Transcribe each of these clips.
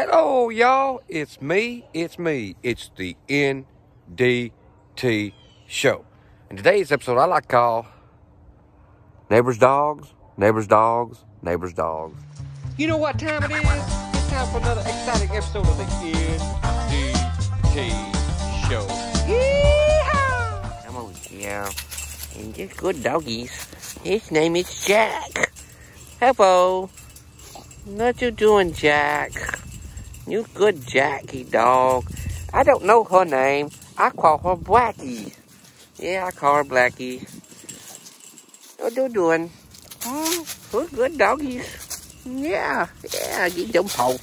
Hello, y'all. It's me. It's me. It's the NDT show. And today's episode I like to call Neighbors Dogs, Neighbors Dogs, Neighbors Dogs. You know what time it is? It's time for another exciting episode of the NDT show. Yeehaw! Come on, yeah. And just good doggies. His name is Jack. Hello. What you doing, Jack? You good Jackie dog. I don't know her name. I call her Blackie. Yeah, I call her Blackie. What you doing? Hmm, good, good doggies. Yeah, yeah, get them paw.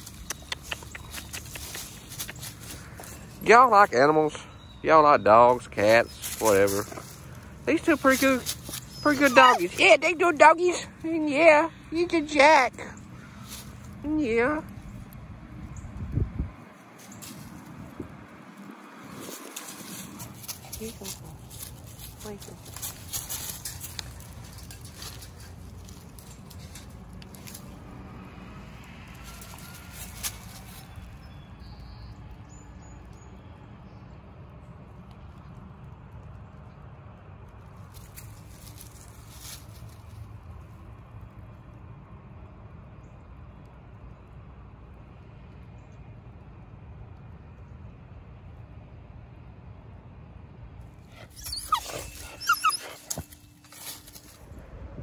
Y'all like animals? Y'all like dogs, cats, whatever. These two pretty good, pretty good doggies. Yeah, they do doggies. Yeah, you a Jack. Yeah. Here you go. Wait.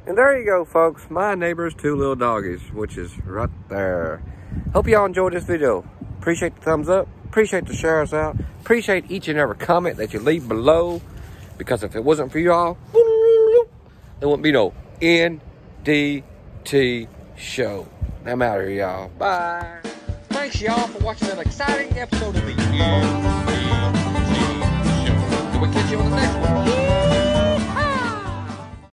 And there you go, folks. My neighbor's two little doggies, which is right there. Hope y'all enjoyed this video. Appreciate the thumbs up. Appreciate the shares out. Appreciate each and every comment that you leave below. Because if it wasn't for y'all, there wouldn't be no NDT show. I'm out of here, y'all. Bye. Thanks, y'all, for watching an exciting episode of the NDT 自分のね。